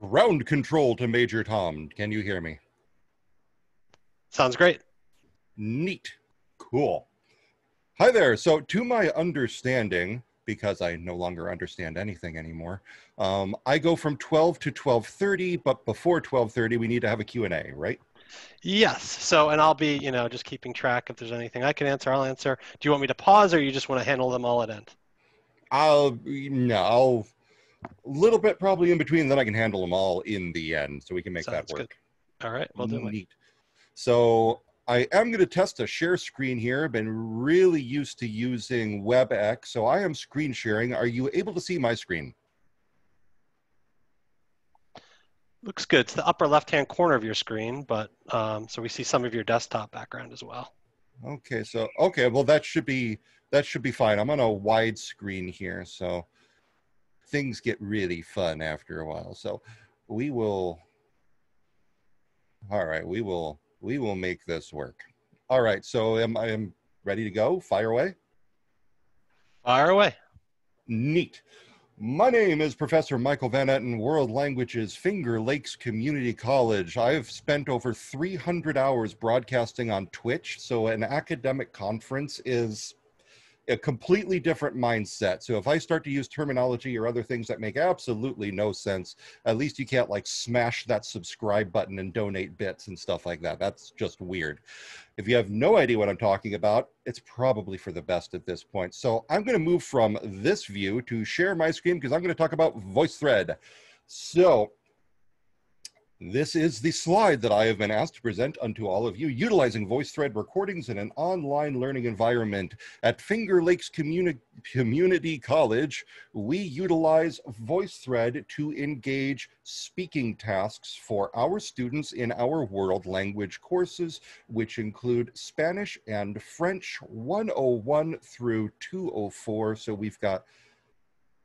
Ground control to Major Tom. Can you hear me? Sounds great. Neat. Cool. Hi there. So, to my understanding, because I no longer understand anything anymore, um, I go from 12 to 12:30, but before 12:30, we need to have a Q&A, right? Yes. So, and I'll be, you know, just keeping track. If there's anything I can answer, I'll answer. Do you want me to pause, or you just want to handle them all at end? I'll no, I'll little bit probably in between. Then I can handle them all in the end, so we can make Sounds that work. good. All right. We'll do it. Neat. So I am going to test a share screen here. I've been really used to using WebEx, so I am screen sharing. Are you able to see my screen? Looks good. It's the upper left-hand corner of your screen, but um, so we see some of your desktop background as well. Okay, so okay, well that should be that should be fine. I'm on a wide screen here, so things get really fun after a while. So we will all right, we will we will make this work. All right, so am I am ready to go? Fire away. Fire away. Neat. My name is Professor Michael Van Etten, World Languages, Finger Lakes Community College. I've spent over 300 hours broadcasting on Twitch, so an academic conference is a completely different mindset. So if I start to use terminology or other things that make absolutely no sense, at least you can't like smash that subscribe button and donate bits and stuff like that. That's just weird. If you have no idea what I'm talking about, it's probably for the best at this point. So I'm going to move from this view to share my screen because I'm going to talk about VoiceThread. So this is the slide that I have been asked to present unto all of you, utilizing VoiceThread recordings in an online learning environment. At Finger Lakes Communi Community College, we utilize VoiceThread to engage speaking tasks for our students in our world language courses, which include Spanish and French 101 through 204. So we've got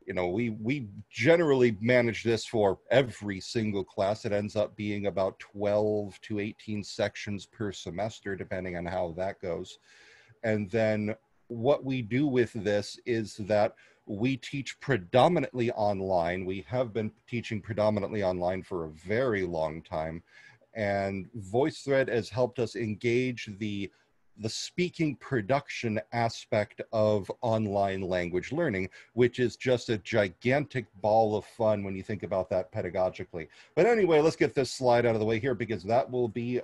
you know we we generally manage this for every single class. It ends up being about 12 to 18 sections per semester depending on how that goes. And then what we do with this is that we teach predominantly online. We have been teaching predominantly online for a very long time. And voicethread has helped us engage the the speaking production aspect of online language learning, which is just a gigantic ball of fun when you think about that pedagogically. But anyway, let's get this slide out of the way here because that will be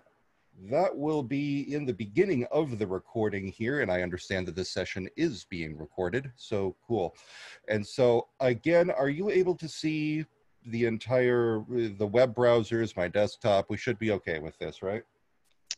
that will be in the beginning of the recording here and i understand that this session is being recorded. So cool. And so again are you able to see the entire the web browsers my desktop? We should be okay with this right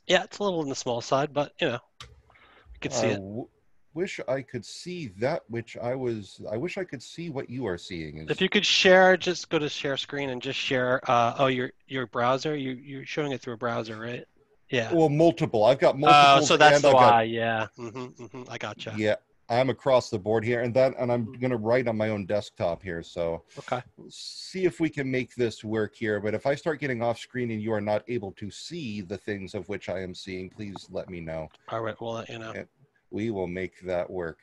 Yeah, it's a little on the small side, but you know, you can see I it. w- wish I could see that which I was. I wish I could see what you are seeing. Is, If you could share, just go to share screen and just share. Uh, oh, your your browser. You you're showing it through a browser, right? Yeah. well, multiple. I've got multiple. Oh, so that's the I've got- why. Yeah. hmm hmm I gotcha. Yeah, I'm across the board here, and that, and I'm mm. gonna write on my own desktop here. So Okay. see if we can make this work here. But if I start getting off screen and you are not able to see the things of which I am seeing, please let me know. All right. We'll let you know. We will make that work.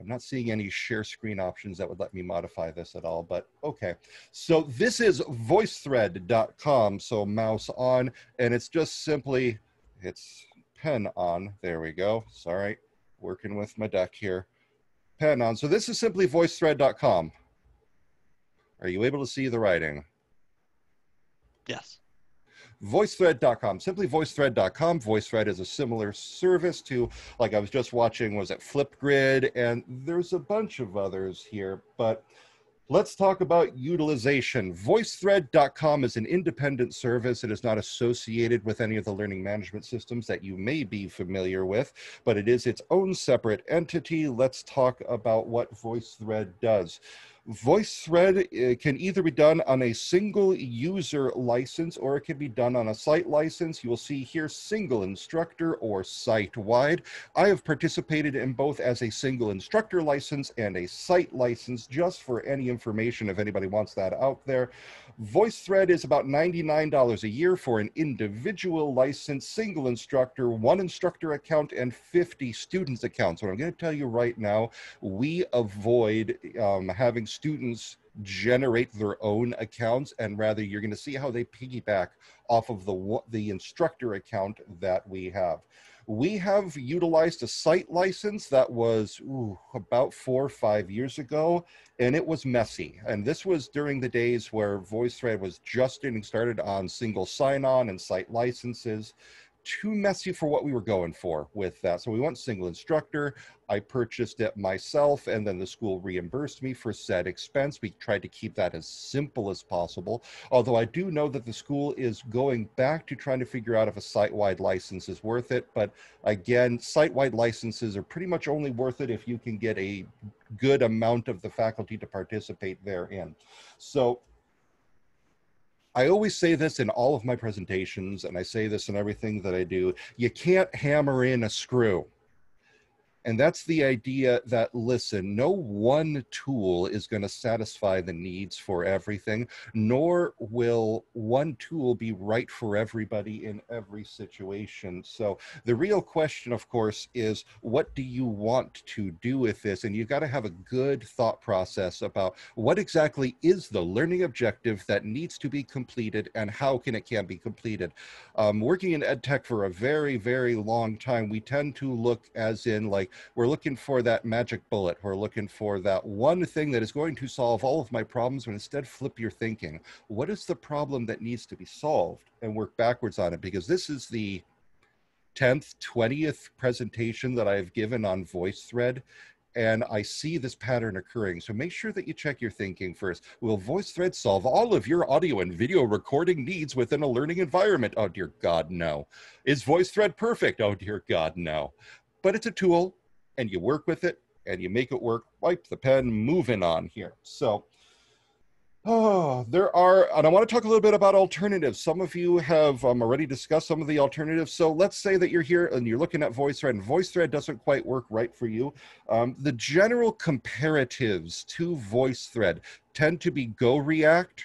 I'm not seeing any share screen options that would let me modify this at all, but okay. So this is voicethread.com. So mouse on, and it's just simply, it's pen on. There we go. Sorry, working with my deck here. Pen on. So this is simply voicethread.com. Are you able to see the writing? Yes. voicethread.com simply voicethread.com voicethread is a similar service to like i was just watching was it flipgrid and there's a bunch of others here but let's talk about utilization. Voicethread.com is an independent service. It is not associated with any of the learning management systems that you may be familiar with but it is its own separate entity. Let's talk about what voicethread does VoiceThread uh, can either be done on a single user license or it can be done on a site license. You will see here single instructor or site wide. I have participated in both as a single instructor license and a site license just for any information if anybody wants that out there. VoiceThread is about $99 a year for an individual license, single instructor, one instructor account, and 50 students accounts. What I'm going to tell you right now, we avoid um, having students generate their own accounts, and rather you're going to see how they piggyback off of the the instructor account that we have. We have utilized a site license that was ooh, about four or five years ago, and it was messy. And this was during the days where VoiceThread was just getting started on single sign-on and site licenses too messy for what we were going for with that. So we went single instructor. I purchased it myself, and then the school reimbursed me for said expense. We tried to keep that as simple as possible. Although I do know that the school is going back to trying to figure out if a site wide license is worth it. But again, site wide licenses are pretty much only worth it if you can get a good amount of the faculty to participate therein. So I always say this in all of my presentations, and I say this in everything that I do you can't hammer in a screw. And that's the idea that, listen, no one tool is going to satisfy the needs for everything, nor will one tool be right for everybody in every situation. So the real question, of course, is what do you want to do with this? And you've got to have a good thought process about what exactly is the learning objective that needs to be completed and how can it can be completed. Um, working in ed tech for a very, very long time, we tend to look as in like, we're looking for that magic bullet. We're looking for that one thing that is going to solve all of my problems, but instead flip your thinking. What is the problem that needs to be solved and work backwards on it? Because this is the 10th, 20th presentation that I've given on VoiceThread, and I see this pattern occurring. So make sure that you check your thinking first. Will VoiceThread solve all of your audio and video recording needs within a learning environment? Oh, dear God, no. Is VoiceThread perfect? Oh, dear God, no. But it's a tool and you work with it and you make it work. Wipe the pen, moving on here. So, oh, there are, and I want to talk a little bit about alternatives. Some of you have um, already discussed some of the alternatives. So let's say that you're here and you're looking at VoiceThread, and VoiceThread doesn't quite work right for you. Um, the general comparatives to VoiceThread tend to be GoReact.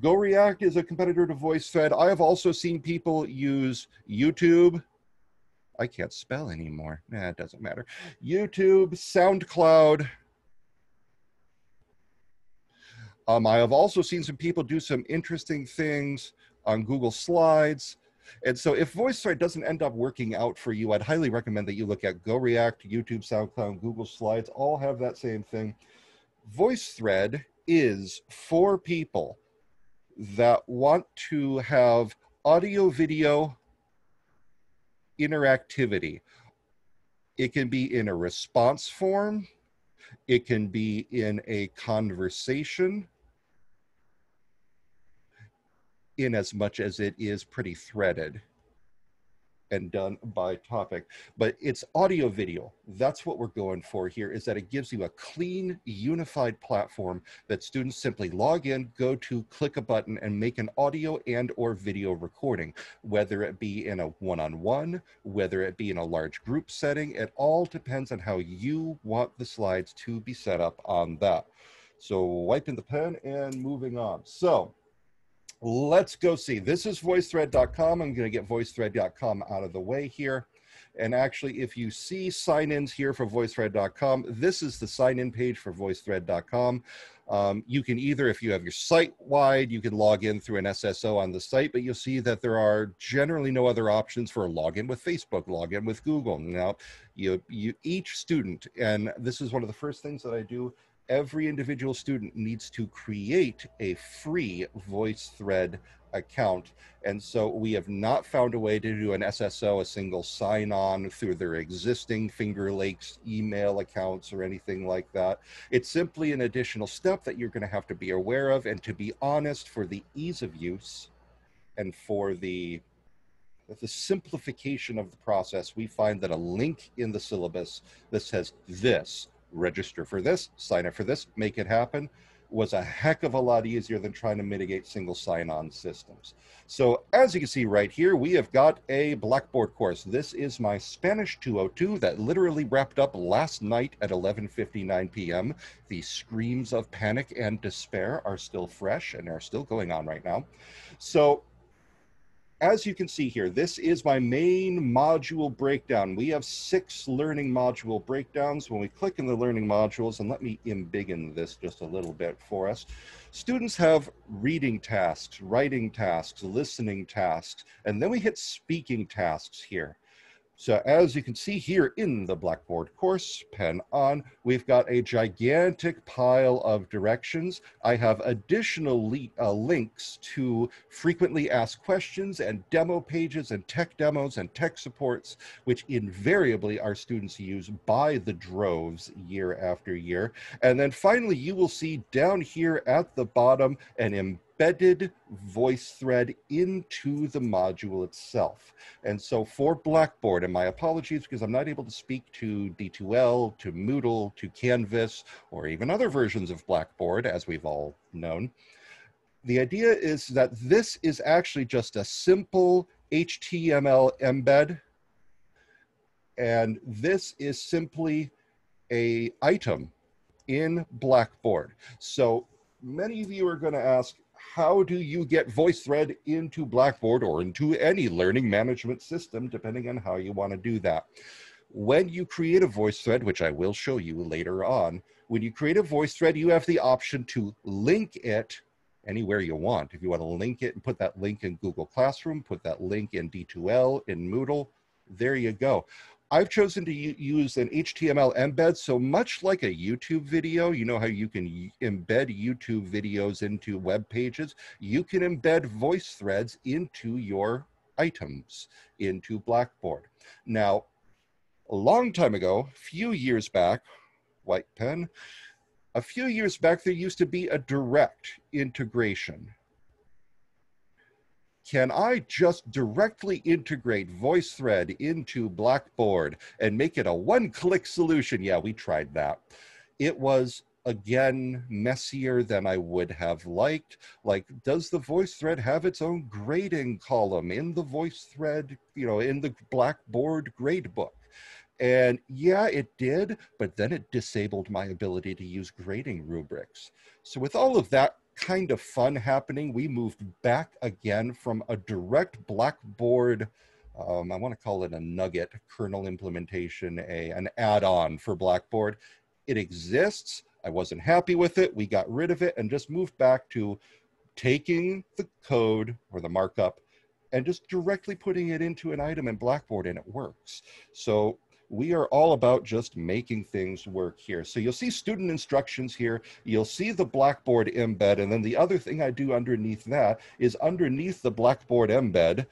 Go React is a competitor to VoiceThread. I have also seen people use YouTube I can't spell anymore. Nah, it doesn't matter. YouTube, SoundCloud. Um, I have also seen some people do some interesting things on Google Slides. And so if VoiceThread doesn't end up working out for you, I'd highly recommend that you look at GoReact, YouTube, SoundCloud, Google Slides, all have that same thing. VoiceThread is for people that want to have audio, video, interactivity. It can be in a response form, it can be in a conversation, in as much as it is pretty threaded and done by topic. But it's audio video. That's what we're going for here is that it gives you a clean unified platform that students simply log in go to click a button and make an audio and or video recording whether it be in a one-on-one whether it be in a large group setting. It all depends on how you want the slides to be set up on that. So wiping the pen and moving on. So let's go see. This is voicethread.com. I'm going to get voicethread.com out of the way here. And actually, if you see sign-ins here for voicethread.com, this is the sign-in page for voicethread.com. Um, you can either, if you have your site wide, you can log in through an SSO on the site, but you'll see that there are generally no other options for a login with Facebook, login with Google. Now, you, you each student, and this is one of the first things that I do every individual student needs to create a free VoiceThread account. And so we have not found a way to do an SSO, a single sign on through their existing Finger Lakes email accounts or anything like that. It's simply an additional step that you're going to have to be aware of. And to be honest, for the ease of use and for the the simplification of the process, we find that a link in the syllabus that says this register for this, sign up for this, make it happen, was a heck of a lot easier than trying to mitigate single sign-on systems. So as you can see right here, we have got a Blackboard course. This is my Spanish 202 that literally wrapped up last night at 11.59 p.m. The screams of panic and despair are still fresh and are still going on right now. So as you can see here, this is my main module breakdown. We have six learning module breakdowns. When we click in the learning modules, and let me embiggen this just a little bit for us, students have reading tasks, writing tasks, listening tasks, and then we hit speaking tasks here. So as you can see here in the Blackboard course, pen on, we've got a gigantic pile of directions. I have additional uh, links to frequently asked questions and demo pages and tech demos and tech supports, which invariably our students use by the droves year after year. And then finally, you will see down here at the bottom an embedded voice thread into the module itself. And so for Blackboard, and my apologies because I'm not able to speak to D2L, to Moodle, to Canvas, or even other versions of Blackboard, as we've all known, the idea is that this is actually just a simple HTML embed. And this is simply a item in Blackboard. So many of you are going to ask, how do you get VoiceThread into Blackboard or into any learning management system, depending on how you want to do that. When you create a VoiceThread, which I will show you later on, when you create a VoiceThread, you have the option to link it anywhere you want. If you want to link it and put that link in Google Classroom, put that link in D2L, in Moodle, there you go. I've chosen to use an HTML embed. So much like a YouTube video, you know how you can embed YouTube videos into web pages, you can embed voice threads into your items, into Blackboard. Now, a long time ago, a few years back, white pen, a few years back, there used to be a direct integration can I just directly integrate VoiceThread into Blackboard and make it a one-click solution? Yeah, we tried that. It was again messier than I would have liked. Like, does the VoiceThread have its own grading column in the VoiceThread, you know, in the Blackboard gradebook? And yeah, it did, but then it disabled my ability to use grading rubrics. So with all of that kind of fun happening, we moved back again from a direct Blackboard, um, I want to call it a nugget kernel implementation, a, an add-on for Blackboard. It exists. I wasn't happy with it. We got rid of it and just moved back to taking the code or the markup and just directly putting it into an item in Blackboard and it works. So we are all about just making things work here. So you'll see student instructions here. You'll see the Blackboard embed. And then the other thing I do underneath that is underneath the Blackboard embed,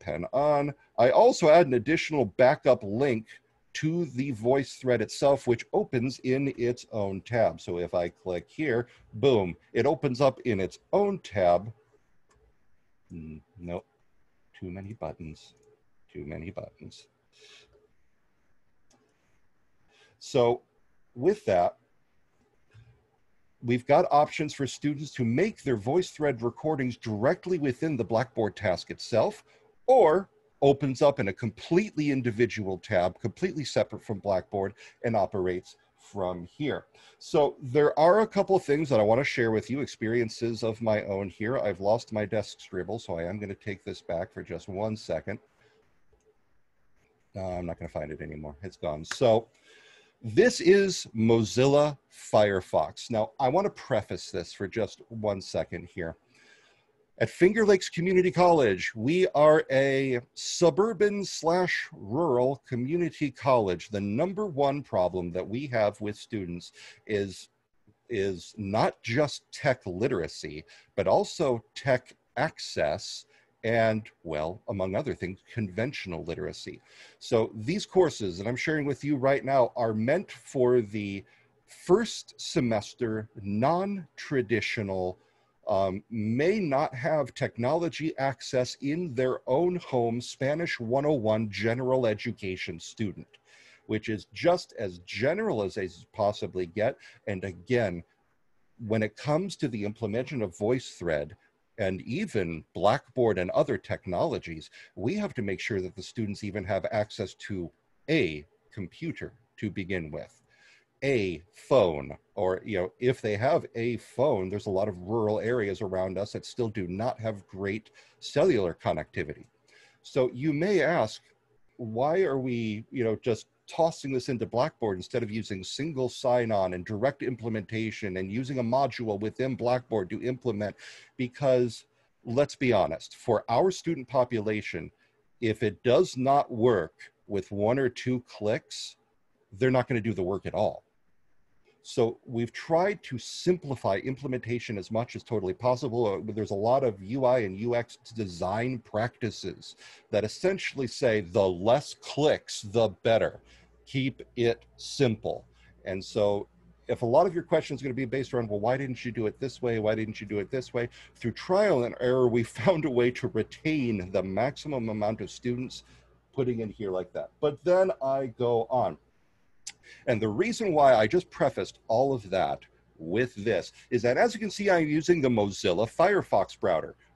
pen on, I also add an additional backup link to the voice thread itself, which opens in its own tab. So if I click here, boom, it opens up in its own tab. Mm, nope, too many buttons, too many buttons. So with that, we've got options for students to make their VoiceThread recordings directly within the Blackboard task itself, or opens up in a completely individual tab, completely separate from Blackboard, and operates from here. So there are a couple of things that I want to share with you, experiences of my own here. I've lost my desk scribble, so I am going to take this back for just one second. Uh, I'm not going to find it anymore. It's gone. So this is Mozilla Firefox. Now, I want to preface this for just one second here. At Finger Lakes Community College, we are a suburban slash rural community college. The number one problem that we have with students is, is not just tech literacy, but also tech access and, well, among other things, conventional literacy. So these courses that I'm sharing with you right now are meant for the first semester non-traditional um, may not have technology access in their own home Spanish 101 general education student, which is just as general as they possibly get. And again, when it comes to the implementation of VoiceThread, and even Blackboard and other technologies, we have to make sure that the students even have access to a computer to begin with. a phone or you know if they have a phone there's a lot of rural areas around us that still do not have great cellular connectivity so you may ask why are we you know just tossing this into blackboard instead of using single sign-on and direct implementation and using a module within blackboard to implement because let's be honest for our student population if it does not work with one or two clicks they're not going to do the work at all so we've tried to simplify implementation as much as totally possible. Uh, there's a lot of UI and UX design practices that essentially say the less clicks, the better. Keep it simple. And so if a lot of your questions are going to be based around, well, why didn't you do it this way? Why didn't you do it this way? Through trial and error, we found a way to retain the maximum amount of students putting in here like that. But then I go on. And the reason why I just prefaced all of that with this is that as you can see, I'm using the Mozilla Firefox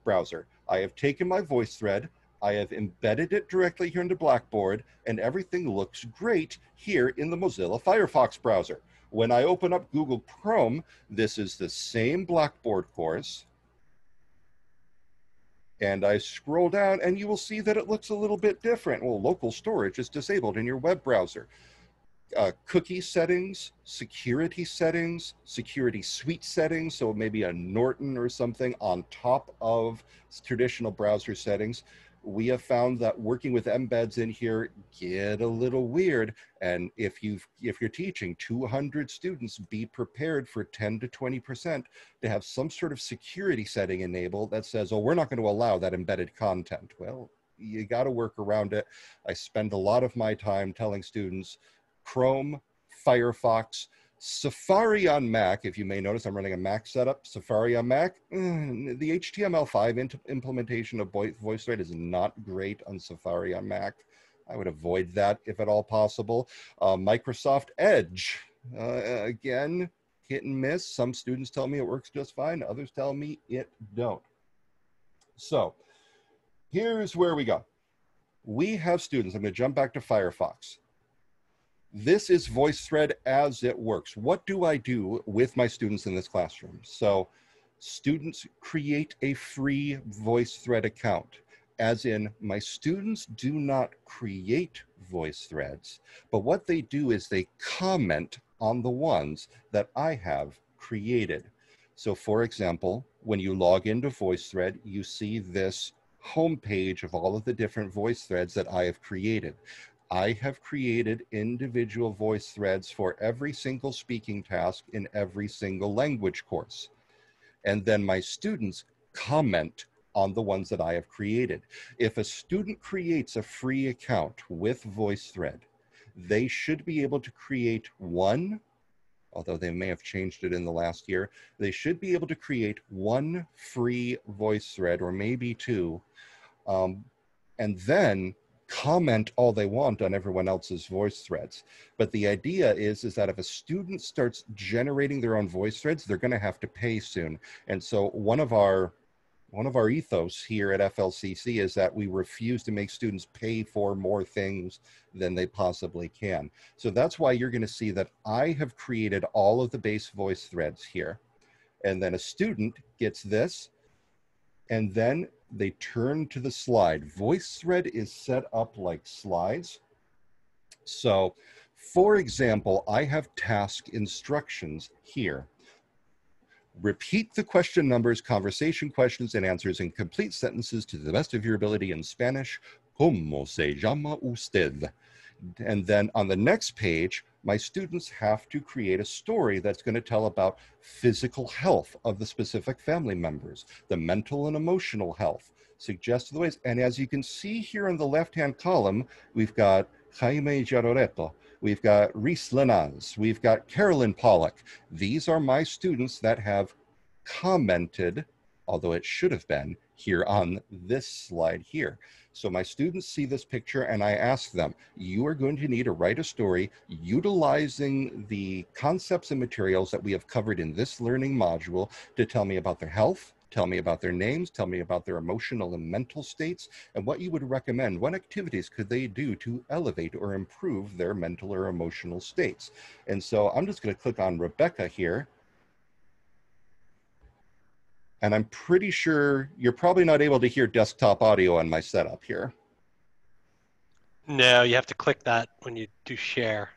browser. I have taken my VoiceThread, I have embedded it directly here into Blackboard, and everything looks great here in the Mozilla Firefox browser. When I open up Google Chrome, this is the same Blackboard course. And I scroll down and you will see that it looks a little bit different. Well, local storage is disabled in your web browser uh, cookie settings, security settings, security suite settings, so maybe a Norton or something on top of traditional browser settings. We have found that working with embeds in here get a little weird. And if you if you're teaching 200 students, be prepared for 10 to 20% to have some sort of security setting enabled that says, oh, we're not going to allow that embedded content. Well, you got to work around it. I spend a lot of my time telling students, Chrome, Firefox, Safari on Mac, if you may notice, I'm running a Mac setup. Safari on Mac, mm, the HTML5 implementation of VoiceThread is not great on Safari on Mac. I would avoid that if at all possible. Uh, Microsoft Edge, uh, again, hit and miss. Some students tell me it works just fine. Others tell me it don't. So here's where we go. We have students, I'm gonna jump back to Firefox this is VoiceThread as it works. What do I do with my students in this classroom? So students create a free VoiceThread account, as in my students do not create VoiceThreads, but what they do is they comment on the ones that I have created. So for example, when you log into VoiceThread, you see this homepage of all of the different voice threads that I have created. I have created individual voice threads for every single speaking task in every single language course. And then my students comment on the ones that I have created. If a student creates a free account with VoiceThread, they should be able to create one, although they may have changed it in the last year, they should be able to create one free VoiceThread or maybe two. Um, and then comment all they want on everyone else's voice threads. But the idea is, is that if a student starts generating their own voice threads, they're going to have to pay soon. And so one of our one of our ethos here at FLCC is that we refuse to make students pay for more things than they possibly can. So that's why you're going to see that I have created all of the base voice threads here. And then a student gets this, and then they turn to the slide. VoiceThread is set up like slides. So for example, I have task instructions here. Repeat the question numbers, conversation questions, and answers in complete sentences to the best of your ability in Spanish. ¿Cómo se llama usted? And then on the next page, my students have to create a story that's going to tell about physical health of the specific family members, the mental and emotional health, suggested ways. And as you can see here in the left-hand column, we've got Jaime Giardoretto, we've got Reese Lenaz, we've got Carolyn Pollock. These are my students that have commented, although it should have been here on this slide here. So my students see this picture and I ask them, you are going to need to write a story utilizing the concepts and materials that we have covered in this learning module to tell me about their health, Tell me about their names, tell me about their emotional and mental states, and what you would recommend. What activities could they do to elevate or improve their mental or emotional states? And so I'm just going to click on Rebecca here. And I'm pretty sure you're probably not able to hear desktop audio on my setup here. No, you have to click that when you do share.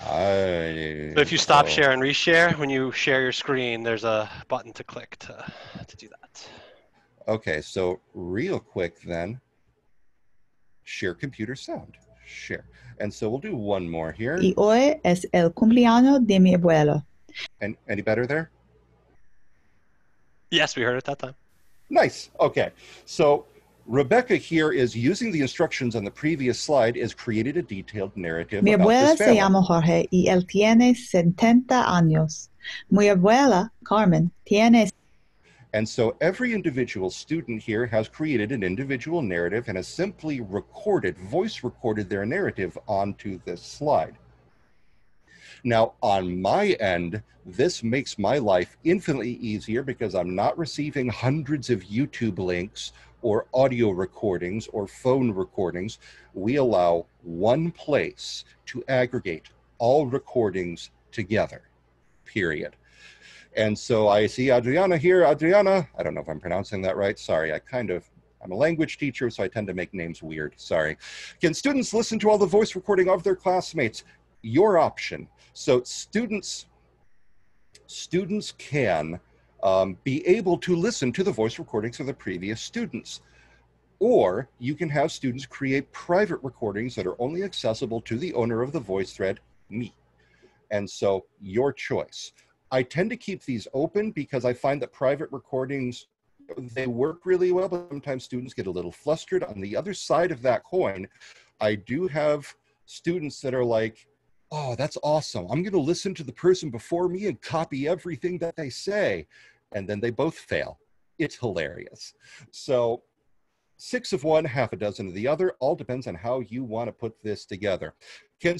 I, So if you stop so- share and reshare, when you share your screen, there's a button to click to, to do that. Okay, so real quick then, share computer sound, share. And so we'll do one more here. Y hoy es el cumpleaños de mi abuelo. And any better there? Yes, we heard it that time. Nice. Okay. So Rebecca here is using the instructions on the previous slide is created a detailed narrative Mi about abuela this se llama Jorge y él tiene 70 años. Mi abuela, Carmen, tiene And so every individual student here has created an individual narrative and has simply recorded, voice recorded their narrative onto this slide. Now, on my end, this makes my life infinitely easier because I'm not receiving hundreds of YouTube links or audio recordings or phone recordings. We allow one place to aggregate all recordings together, period. And so I see Adriana here. Adriana, I don't know if I'm pronouncing that right. Sorry, I kind of, I'm a language teacher, so I tend to make names weird. Sorry. Can students listen to all the voice recording of their classmates? Your option. So students, students can um, be able to listen to the voice recordings of the previous students. Or you can have students create private recordings that are only accessible to the owner of the voice thread, me. And so your choice. I tend to keep these open because I find that private recordings they work really well, but sometimes students get a little flustered. On the other side of that coin, I do have students that are like, "Oh, that's awesome. I'm going to listen to the person before me and copy everything that they say." And then they both fail. It's hilarious. So, six of one, half a dozen of the other, all depends on how you want to put this together. Can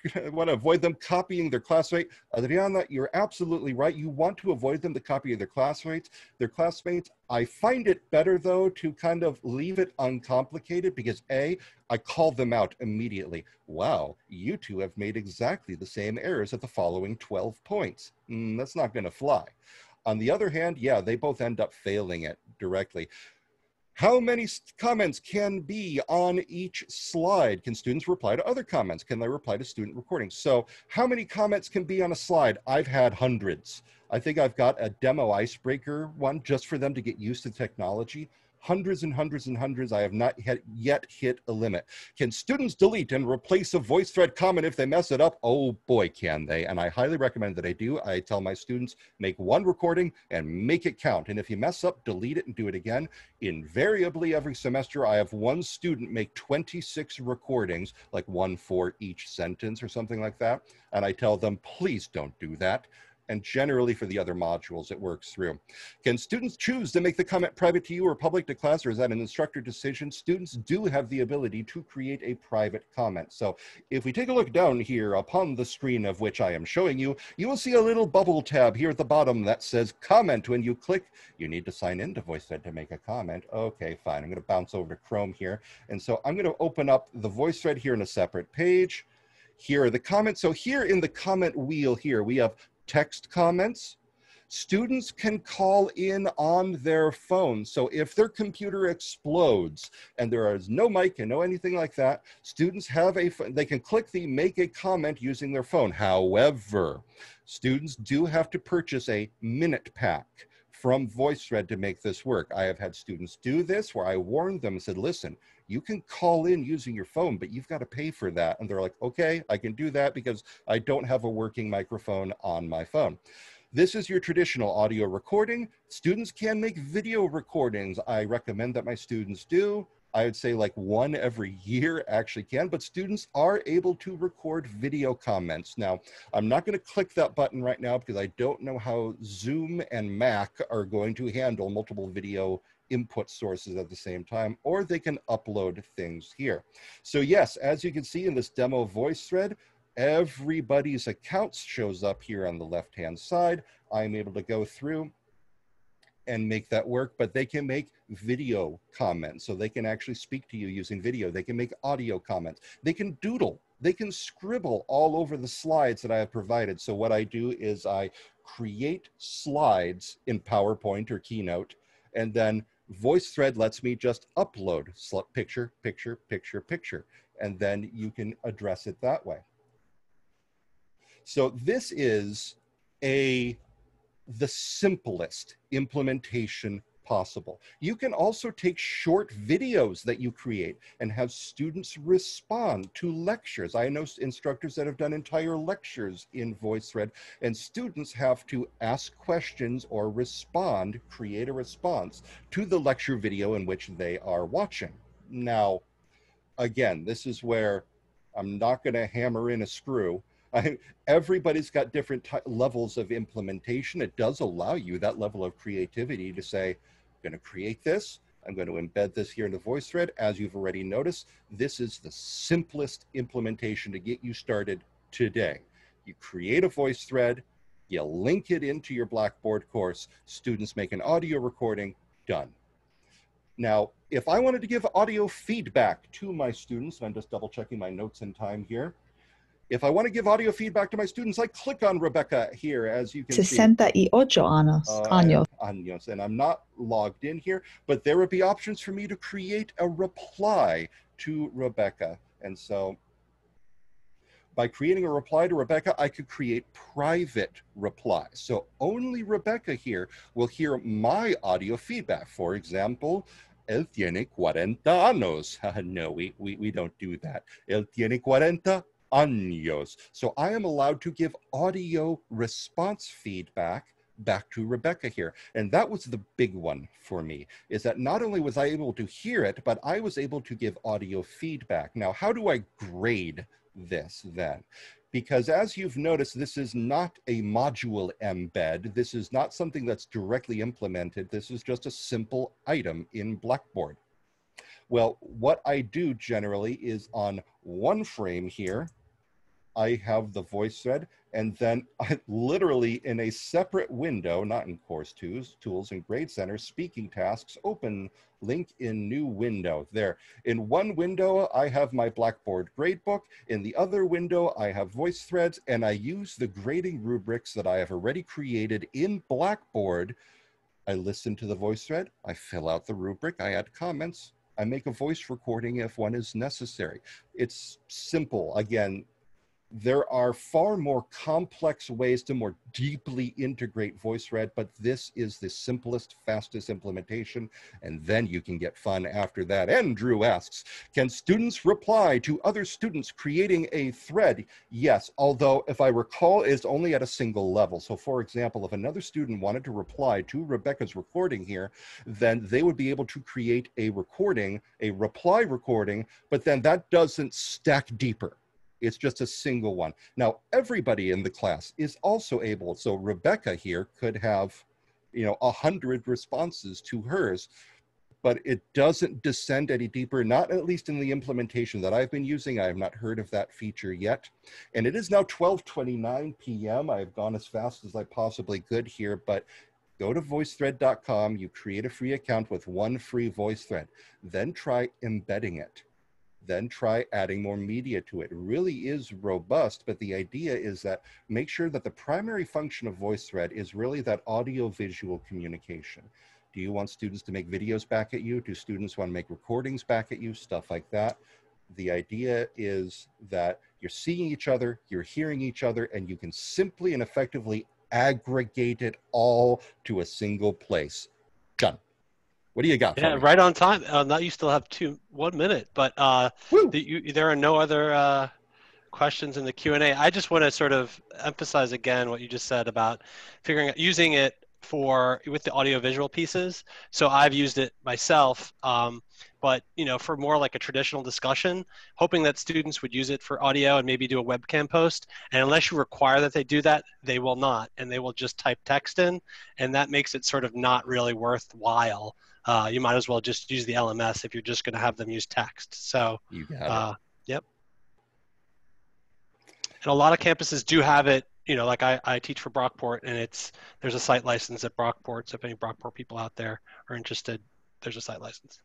want to avoid them copying their classmate. Adriana, you're absolutely right. You want to avoid them to copy their classmates. Their classmates. I find it better though to kind of leave it uncomplicated because a, I call them out immediately. Wow, you two have made exactly the same errors at the following 12 points. Mm, that's not going to fly. On the other hand, yeah, they both end up failing it directly. How many comments can be on each slide? Can students reply to other comments? Can they reply to student recordings? So how many comments can be on a slide? I've had hundreds. I think I've got a demo icebreaker one just for them to get used to technology. Hundreds and hundreds and hundreds. I have not yet, hit a limit. Can students delete and replace a voice thread comment if they mess it up? Oh boy, can they. And I highly recommend that I do. I tell my students, make one recording and make it count. And if you mess up, delete it and do it again. Invariably, every semester, I have one student make 26 recordings, like one for each sentence or something like that. And I tell them, please don't do that. And generally, for the other modules, it works through. Can students choose to make the comment private to you or public to class, or is that an instructor decision? Students do have the ability to create a private comment. So if we take a look down here upon the screen of which I am showing you, you will see a little bubble tab here at the bottom that says comment. When you click, you need to sign into VoiceThread to make a comment. Okay, fine. I'm going to bounce over to Chrome here. And so I'm going to open up the VoiceThread here in a separate page. Here are the comments. So here in the comment wheel here, we have text comments. Students can call in on their phone. So if their computer explodes and there is no mic and no anything like that, students have a, they can click the make a comment using their phone. However, students do have to purchase a minute pack from VoiceThread to make this work. I have had students do this where I warned them and said, listen, you can call in using your phone, but you've got to pay for that. And they're like, okay, I can do that because I don't have a working microphone on my phone. This is your traditional audio recording. Students can make video recordings. I recommend that my students do. I would say like one every year actually can, but students are able to record video comments. Now, I'm not going to click that button right now because I don't know how Zoom and Mac are going to handle multiple video input sources at the same time, or they can upload things here. So yes, as you can see in this demo voice thread, everybody's accounts shows up here on the left-hand side. I'm able to go through and make that work, but they can make video comments. So they can actually speak to you using video. They can make audio comments. They can doodle. They can scribble all over the slides that I have provided. So what I do is I create slides in PowerPoint or Keynote, and then VoiceThread lets me just upload picture, picture, picture, picture, and then you can address it that way. So this is a the simplest implementation possible. You can also take short videos that you create and have students respond to lectures. I know instructors that have done entire lectures in VoiceThread and students have to ask questions or respond, create a response to the lecture video in which they are watching. Now, again, this is where I'm not going to hammer in a screw I, everybody's got different levels of implementation. It does allow you that level of creativity to say, I'm going to create this. I'm going to embed this here in the VoiceThread. As you've already noticed, this is the simplest implementation to get you started today. You create a VoiceThread, you link it into your Blackboard course, students make an audio recording, done. Now, if I wanted to give audio feedback to my students, and I'm just double checking my notes in time here, if I want to give audio feedback to my students, I click on Rebecca here, as you can 68 see. años. Uh, años. años. And I'm not logged in here, but there would be options for me to create a reply to Rebecca. And so by creating a reply to Rebecca, I could create private replies. So only Rebecca here will hear my audio feedback. For example, él tiene 40 años. no, we, we, we don't do that. Él tiene 40 años. So I am allowed to give audio response feedback back to Rebecca here. And that was the big one for me, is that not only was I able to hear it, but I was able to give audio feedback. Now, how do I grade this then? Because as you've noticed, this is not a module embed. This is not something that's directly implemented. This is just a simple item in Blackboard. Well, what I do generally is on one frame here, I have the voice thread. and then I literally in a separate window, not in course tools, tools and grade center, speaking tasks, open link in new window there. In one window, I have my Blackboard gradebook. In the other window, I have voice threads and I use the grading rubrics that I have already created in Blackboard. I listen to the voice thread, I fill out the rubric, I add comments, I make a voice recording if one is necessary. It's simple. Again, there are far more complex ways to more deeply integrate VoiceThread, but this is the simplest, fastest implementation, and then you can get fun after that. Andrew asks, can students reply to other students creating a thread? Yes, although if I recall, it's only at a single level. So for example, if another student wanted to reply to Rebecca's recording here, then they would be able to create a recording, a reply recording, but then that doesn't stack deeper it's just a single one. Now, everybody in the class is also able, so Rebecca here could have, you know, a hundred responses to hers, but it doesn't descend any deeper, not at least in the implementation that I've been using. I have not heard of that feature yet. And it is now 12.29 p.m. I've gone as fast as I possibly could here, but go to voicethread.com, you create a free account with one free voice thread, then try embedding it then try adding more media to it. It really is robust, but the idea is that make sure that the primary function of VoiceThread is really that audio-visual communication. Do you want students to make videos back at you? Do students want to make recordings back at you? Stuff like that. The idea is that you're seeing each other, you're hearing each other, and you can simply and effectively aggregate it all to a single place. What do you got? Yeah, right on time. Uh, now you still have two one minute, but uh, the, you, there are no other uh, questions in the Q and A. I just want to sort of emphasize again what you just said about figuring out using it for with the audio visual pieces. So I've used it myself, um, but you know, for more like a traditional discussion, hoping that students would use it for audio and maybe do a webcam post. And unless you require that they do that, they will not, and they will just type text in, and that makes it sort of not really worthwhile uh, you might as well just use the LMS if you're just going to have them use text. So, you got uh, yep. And a lot of campuses do have it you know, like I, I teach for Brockport, and it's there's a site license at Brockport. So if any Brockport people out there are interested, there's a site license.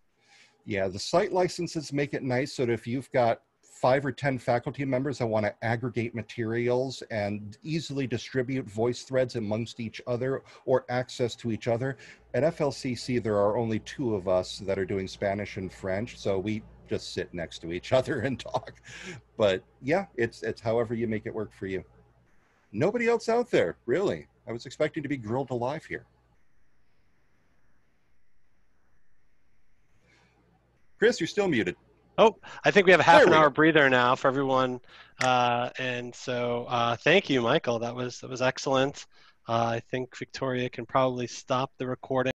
Yeah, the site licenses make it nice so that if you've got five or 10 faculty members that want to aggregate materials and easily distribute voice threads amongst each other or access to each other. At FLCC, there are only two of us that are doing Spanish and French, so we just sit next to each other and talk. But yeah, it's, it's however you make it work for you. Nobody else out there, really. I was expecting to be grilled alive here. Chris, you're still muted. Oh, I think we have a half an hour breather now for everyone. Uh, and so uh, thank you, Michael. That was that was excellent. Uh, I think Victoria can probably stop the recording.